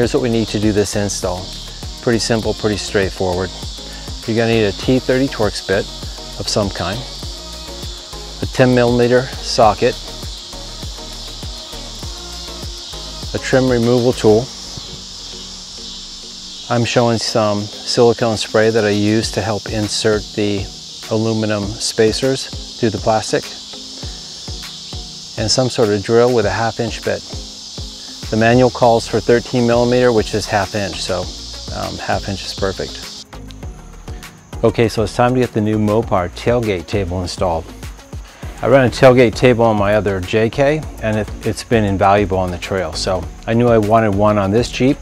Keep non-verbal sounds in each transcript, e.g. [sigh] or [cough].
here's what we need to do this install. Pretty simple, pretty straightforward. You're gonna need a T30 Torx bit of some kind, a 10 millimeter socket, a trim removal tool. I'm showing some silicone spray that I use to help insert the aluminum spacers through the plastic and some sort of drill with a half inch bit. The manual calls for 13 millimeter, which is half inch, so um, half inch is perfect. Okay, so it's time to get the new Mopar tailgate table installed. I ran a tailgate table on my other JK and it, has been invaluable on the trail. So I knew I wanted one on this Jeep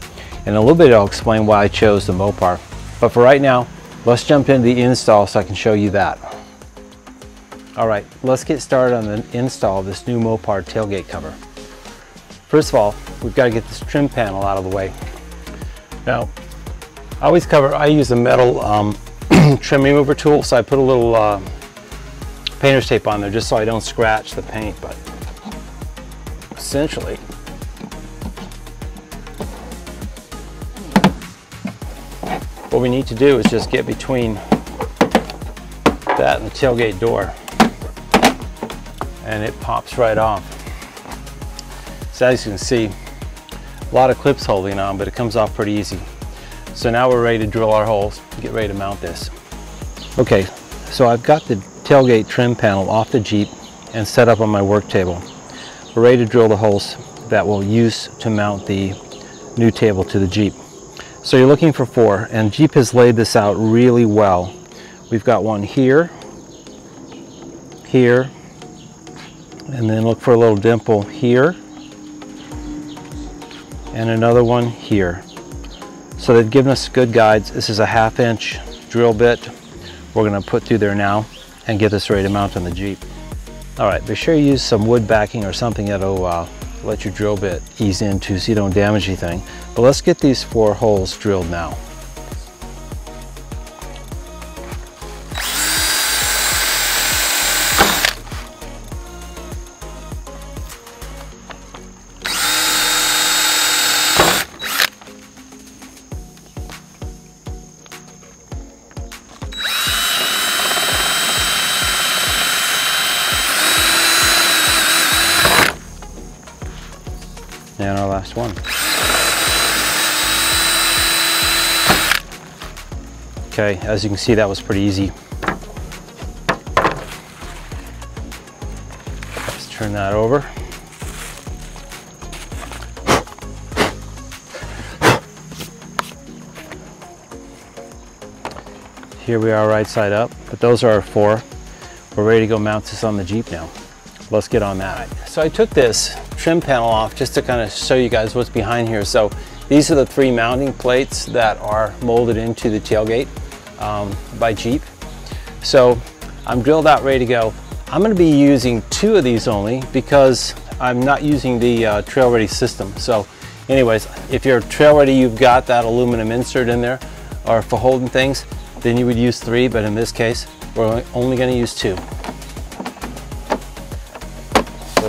and a little bit I'll explain why I chose the Mopar. But for right now, let's jump into the install so I can show you that. All right, let's get started on the install of this new Mopar tailgate cover. First of all, we've got to get this trim panel out of the way. Now, I always cover, I use a metal um, [clears throat] trim remover tool, so I put a little uh, painter's tape on there just so I don't scratch the paint, but essentially what we need to do is just get between that and the tailgate door and it pops right off. So as you can see, a lot of clips holding on, but it comes off pretty easy. So now we're ready to drill our holes, get ready to mount this. Okay, so I've got the tailgate trim panel off the Jeep and set up on my work table. We're ready to drill the holes that we'll use to mount the new table to the Jeep. So you're looking for four, and Jeep has laid this out really well. We've got one here, here, and then look for a little dimple here, and another one here. So they've given us good guides. This is a half inch drill bit we're gonna put through there now and get this ready to mount on the Jeep. All right, be sure you use some wood backing or something that'll uh, let your drill bit ease into so you don't damage anything. But let's get these four holes drilled now. And our last one. Okay, as you can see, that was pretty easy. Let's turn that over. Here we are right side up, but those are our four. We're ready to go mount this on the Jeep now. Let's get on that. So I took this trim panel off just to kind of show you guys what's behind here. So these are the three mounting plates that are molded into the tailgate um, by Jeep. So I'm drilled out ready to go. I'm going to be using two of these only because I'm not using the uh, Trail Ready system. So anyways, if you're Trail Ready, you've got that aluminum insert in there or for holding things, then you would use three, but in this case, we're only going to use two.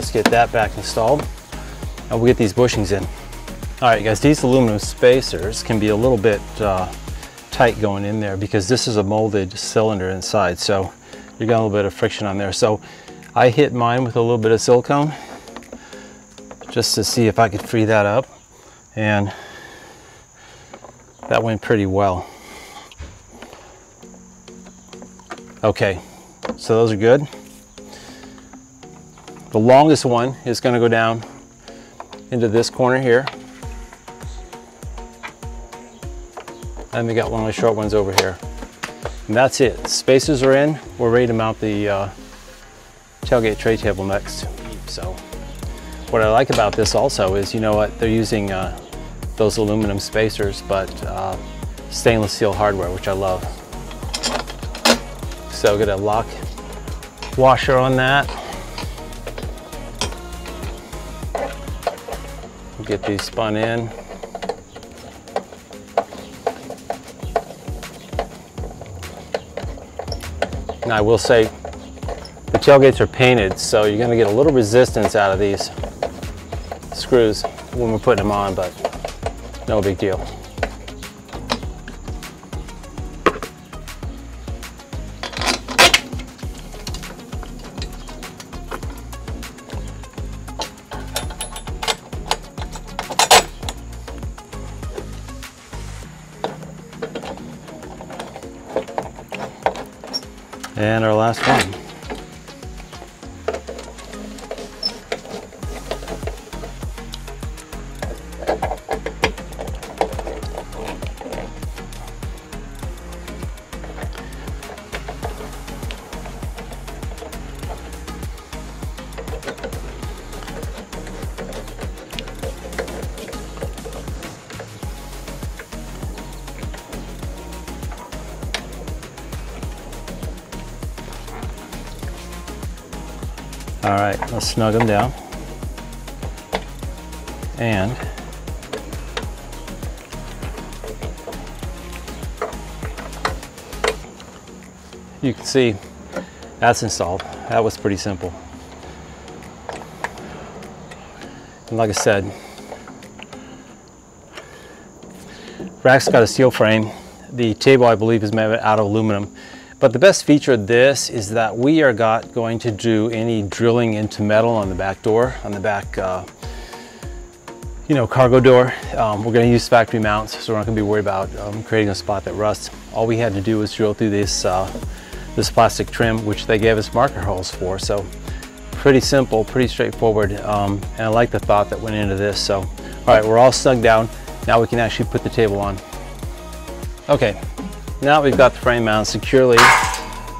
Let's get that back installed and we'll get these bushings in. All right guys, these aluminum spacers can be a little bit uh, tight going in there because this is a molded cylinder inside. So you got a little bit of friction on there. So I hit mine with a little bit of silicone just to see if I could free that up. And that went pretty well. Okay, so those are good. The longest one is going to go down into this corner here. And we got one of the short ones over here. And that's it. Spacers are in. We're ready to mount the uh, tailgate tray table next. So what I like about this also is, you know what, they're using uh, those aluminum spacers, but uh, stainless steel hardware, which I love. So get a lock washer on that. Get these spun in. Now I will say the tailgates are painted, so you're gonna get a little resistance out of these screws when we're putting them on, but no big deal. And our last one. All right, let's snug them down. And you can see that's installed. That was pretty simple. And like I said, rack's got a steel frame. The table, I believe, is made out of aluminum. But the best feature of this is that we are got going to do any drilling into metal on the back door, on the back, uh, you know, cargo door. Um, we're going to use factory mounts, so we're not to be worried about um, creating a spot that rusts. All we had to do was drill through this, uh, this plastic trim, which they gave us marker holes for. So pretty simple, pretty straightforward. Um, and I like the thought that went into this. So, all right, we're all snug down. Now we can actually put the table on. Okay, now we've got the frame mounted securely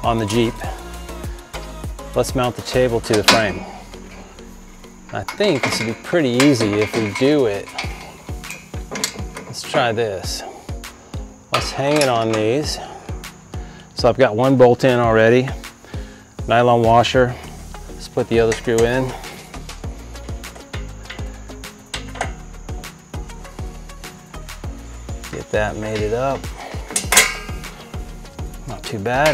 on the Jeep. Let's mount the table to the frame. I think this would be pretty easy if we do it. Let's try this. Let's hang it on these. So I've got one bolt in already. Nylon washer. Let's put the other screw in. Get that mated up too bad.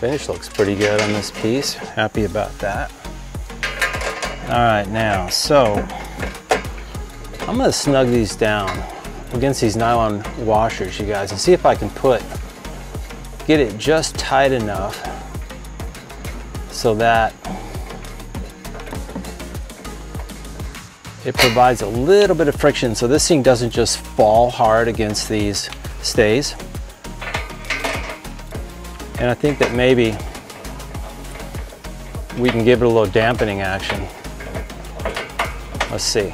Finish looks pretty good on this piece. Happy about that. All right, now, so I'm gonna snug these down against these nylon washers, you guys, and see if I can put get it just tight enough so that it provides a little bit of friction so this thing doesn't just fall hard against these stays. And I think that maybe we can give it a little dampening action. Let's see.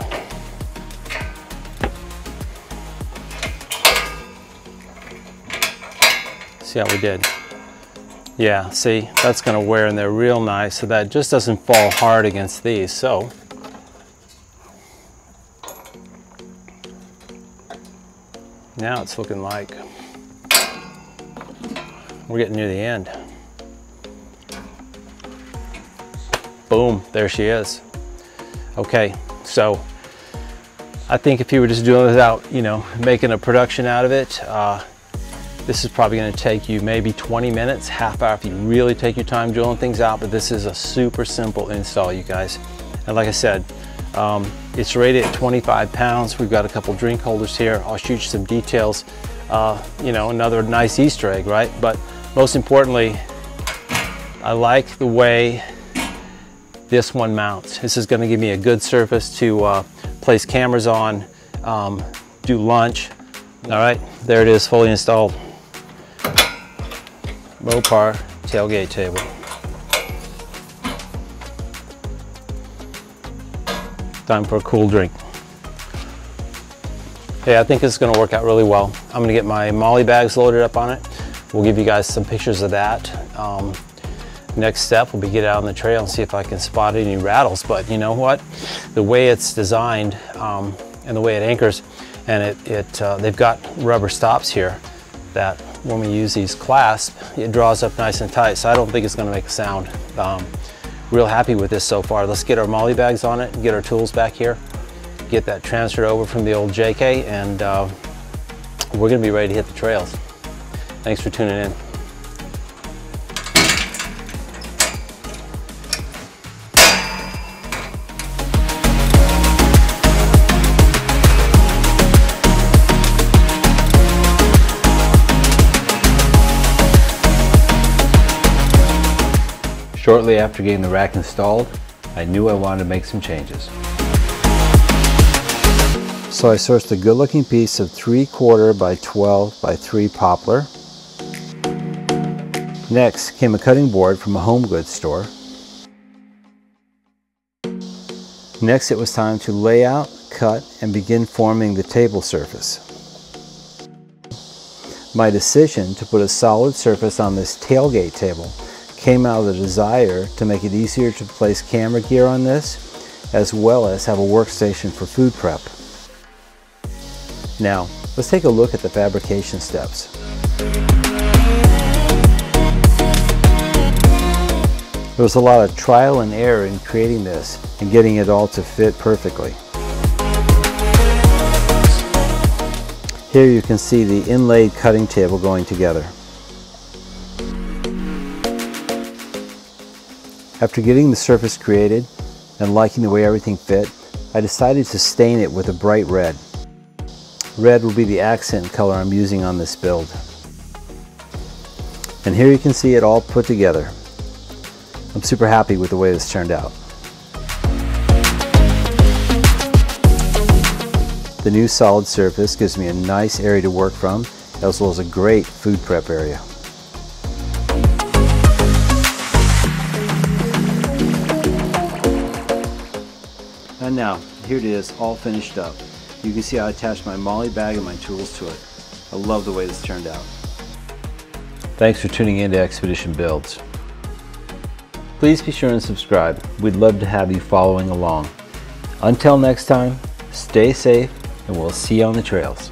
See how we did? Yeah, see, that's gonna wear in there real nice so that just doesn't fall hard against these. So, now it's looking like we're getting near the end. Boom, there she is. Okay, so I think if you were just doing it without, you know, making a production out of it, uh, this is probably gonna take you maybe 20 minutes, half hour if you really take your time drilling things out, but this is a super simple install, you guys. And like I said, um, it's rated at 25 pounds. We've got a couple drink holders here. I'll shoot you some details. Uh, you know, another nice Easter egg, right? But most importantly, I like the way this one mounts. This is gonna give me a good surface to uh, place cameras on, um, do lunch. All right, there it is, fully installed. Mopar tailgate table. Time for a cool drink. Hey, I think this is gonna work out really well. I'm gonna get my MOLLE bags loaded up on it. We'll give you guys some pictures of that. Um, next step will be get out on the trail and see if I can spot any rattles. But you know what? The way it's designed um, and the way it anchors, and it, it uh, they've got rubber stops here that when we use these clasps, it draws up nice and tight, so I don't think it's gonna make a sound. Um, real happy with this so far. Let's get our MOLLE bags on it get our tools back here, get that transferred over from the old JK, and uh, we're gonna be ready to hit the trails. Thanks for tuning in. Shortly after getting the rack installed, I knew I wanted to make some changes. So I sourced a good looking piece of 3 quarter by 12 by 3 poplar. Next came a cutting board from a home goods store. Next it was time to lay out, cut, and begin forming the table surface. My decision to put a solid surface on this tailgate table came out of the desire to make it easier to place camera gear on this, as well as have a workstation for food prep. Now, let's take a look at the fabrication steps. There was a lot of trial and error in creating this and getting it all to fit perfectly. Here you can see the inlaid cutting table going together. After getting the surface created and liking the way everything fit, I decided to stain it with a bright red. Red will be the accent color I'm using on this build. And here you can see it all put together. I'm super happy with the way this turned out. The new solid surface gives me a nice area to work from, as well as a great food prep area. Now, here it is, all finished up. You can see I attached my MOLLE bag and my tools to it. I love the way this turned out. Thanks for tuning in to Expedition Builds. Please be sure and subscribe. We'd love to have you following along. Until next time, stay safe and we'll see you on the trails.